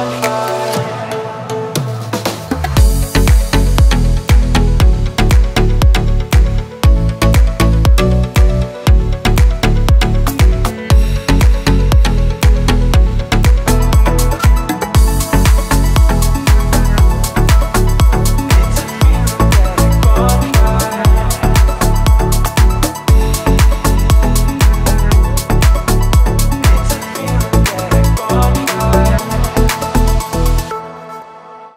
on.